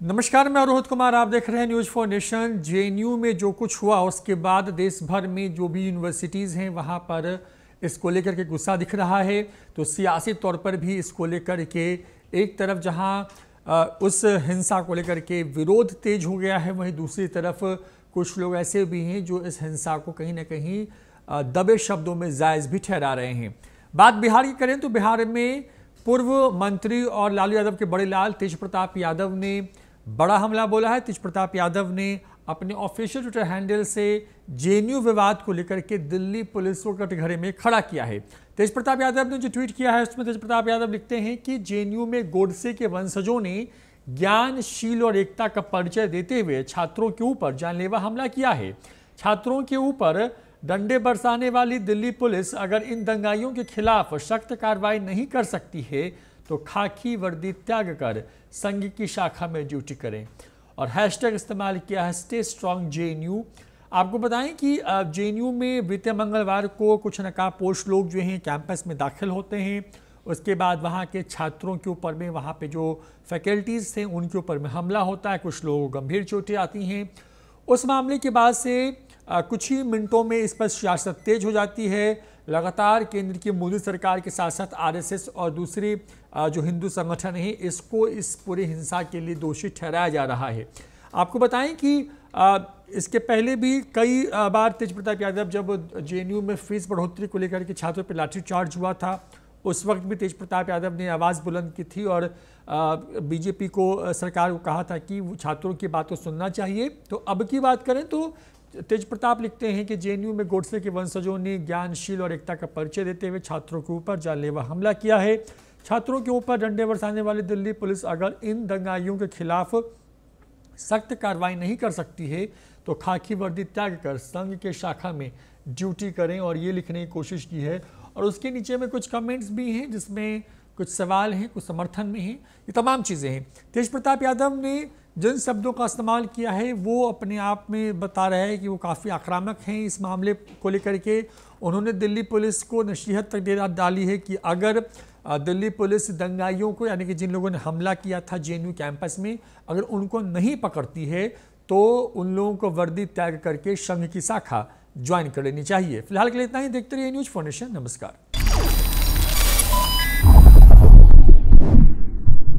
नमस्कार, मैं रोहित कुमार। आप देख रहे हैं न्यूज़ फॉर नेशन जेएनयू में जो कुछ हुआ, उसके बाद देश भर में जो भी यूनिवर्सिटीज़ हैं, वहाँ पर इसको लेकर के गुस्सा दिख रहा है। तो सियासी तौर पर भी इसको लेकर के एक तरफ़ जहाँ उस हिंसा को लेकर के विरोध तेज हो गया है, वहीं दूसरी तरफ़ कुछ लोग ऐसे भी हैं जो इस हिंसा को कहीं ना कहीं दबे शब्दों में जायज़ भी ठहरा रहे हैं। बात बिहार की करें तो बिहार में पूर्व मंत्री और लालू यादव के बड़े लाल तेज प्रताप यादव ने बड़ा हमला बोला है। तेज प्रताप यादव ने अपने ऑफिशियल ट्विटर हैंडल से जेएनयू विवाद को लेकर के दिल्ली पुलिस को कटघरे में खड़ा किया है। तेज प्रताप यादव ने जो ट्वीट किया है, उसमें तेज प्रताप यादव लिखते हैं कि जेएनयू में गोडसे के वंशजों ने ज्ञानशील और एकता का परिचय देते हुए छात्रों के ऊपर जानलेवा हमला किया है। छात्रों के ऊपर डंडे बरसाने वाली दिल्ली पुलिस अगर इन दंगाइयों के खिलाफ सख्त कार्रवाई नहीं कर सकती है तो खाकी वर्दी त्याग कर संघ की शाखा में ड्यूटी करें। और हैशटैग इस्तेमाल किया है स्टे स्ट्रॉन्ग जे आपको बताएँ कि जेएनयू में बीते मंगलवार को कुछ नकाबपोश लोग जो हैं कैंपस में दाखिल होते हैं। उसके बाद वहाँ के छात्रों के ऊपर में वहाँ पे जो फैकल्टीज़ थे उनके ऊपर में हमला होता है। कुछ लोगों को गंभीर चोटें आती हैं। उस मामले के बाद से कुछ ही मिनटों में इस पर सियासत तेज हो जाती है। लगातार केंद्र की मोदी सरकार के साथ साथ आरएसएस और दूसरी जो हिंदू संगठन है, इसको इस पूरी हिंसा के लिए दोषी ठहराया जा रहा है। आपको बताएँ कि इसके पहले भी कई बार तेज प्रताप यादव जब जेएनयू में फ़ीस बढ़ोतरी को लेकर के छात्रों पर लाठीचार्ज हुआ था उस वक्त भी तेज प्रताप यादव ने आवाज़ बुलंद की थी और बीजेपी को सरकार को कहा था कि छात्रों की बात को सुनना चाहिए। तो अब की बात करें तो तेज प्रताप लिखते हैं कि जेएनयू में गोडसे के वंशजों ने ज्ञानशील और एकता का परिचय देते हुए छात्रों के ऊपर जानलेवा हमला किया है। छात्रों के ऊपर डंडे बरसाने वाली दिल्ली पुलिस अगर इन दंगाइयों के खिलाफ सख्त कार्रवाई नहीं कर सकती है तो खाकी वर्दी त्याग कर संघ के शाखा में ड्यूटी करें और ये लिखने की कोशिश की है और उसके नीचे में कुछ कमेंट्स भी हैं जिसमें कुछ सवाल हैं, कुछ समर्थन में हैं। ये तमाम चीज़ें हैं। तेज प्रताप यादव ने जिन शब्दों का इस्तेमाल किया है, वो अपने आप में बता रहा है कि वो काफ़ी आक्रामक हैं इस मामले को लेकर के। उन्होंने दिल्ली पुलिस को नसीहत तक दे डाली है कि अगर दिल्ली पुलिस दंगाइयों को, यानी कि जिन लोगों ने हमला किया था जेएनयू कैंपस में, अगर उनको नहीं पकड़ती है तो उन लोगों को वर्दी त्याग करके संघ की शाखा ज्वाइन कर लेनी चाहिए। फ़िलहाल के लिए इतना ही। देखते रहिए न्यूज़ फाउंडेशन। नमस्कार।